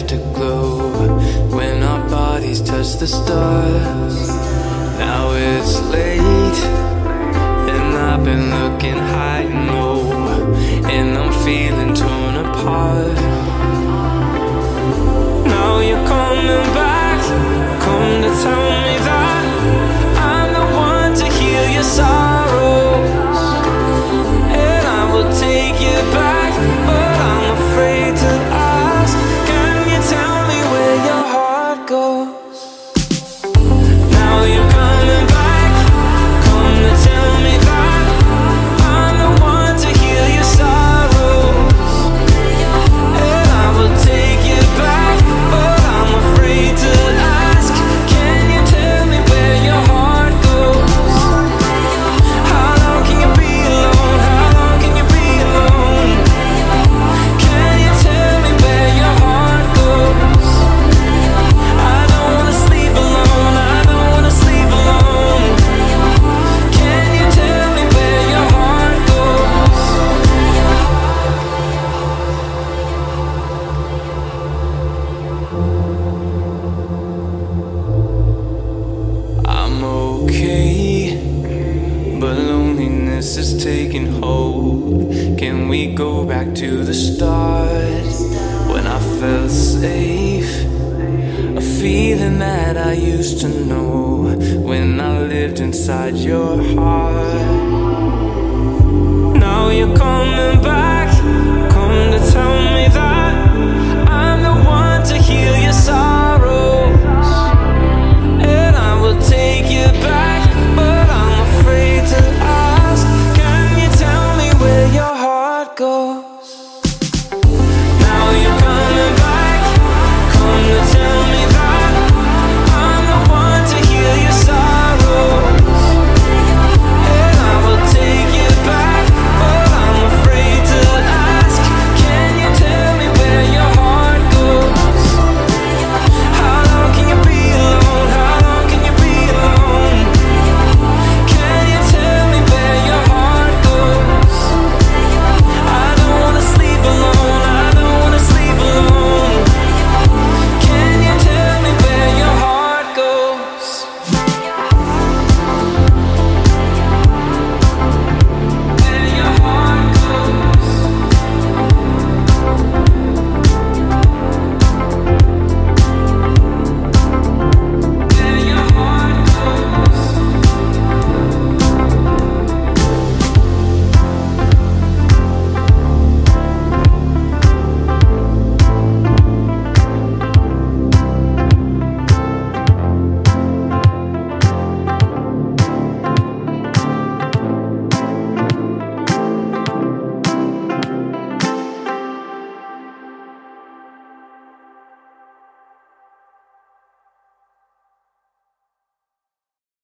afterglow when our bodies touch the stars. Now it's late. taking hold. Can we go back to the start? When I felt safe, a feeling that I used to know when I lived inside your heart. Now you're coming back.